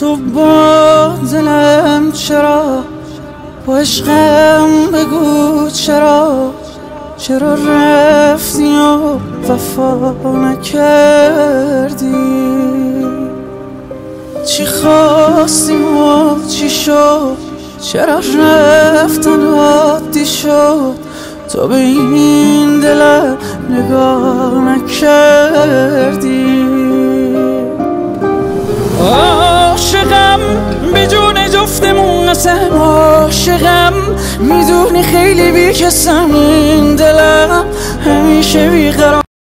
تو با دلم چرا؟ با عشقم بگو چرا؟ چرا رفتی و وفا نکردی؟ چی خواستیم و چی شد؟ چرا رفتن عادی شد؟ تو به این دلم نگاه نکردی؟ جفتمون قسم عاشقم. می‌دونی خیلی بیکسم این دلم. همیشه بیقرار